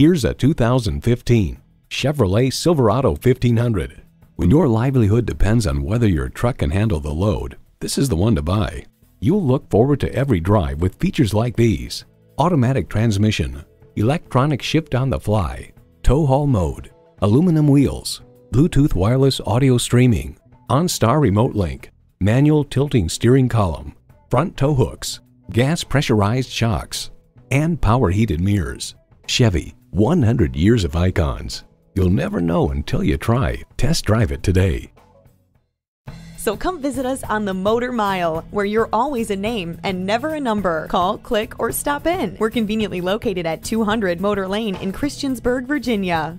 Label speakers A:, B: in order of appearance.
A: Here's a 2015 Chevrolet Silverado 1500. When your livelihood depends on whether your truck can handle the load, this is the one to buy. You'll look forward to every drive with features like these. Automatic transmission, electronic shift on the fly, tow haul mode, aluminum wheels, Bluetooth wireless audio streaming, OnStar remote link, manual tilting steering column, front tow hooks, gas pressurized shocks, and power heated mirrors. Chevy, 100 years of icons. You'll never know until you try. Test drive it today.
B: So come visit us on the Motor Mile, where you're always a name and never a number. Call, click, or stop in. We're conveniently located at 200 Motor Lane in Christiansburg, Virginia.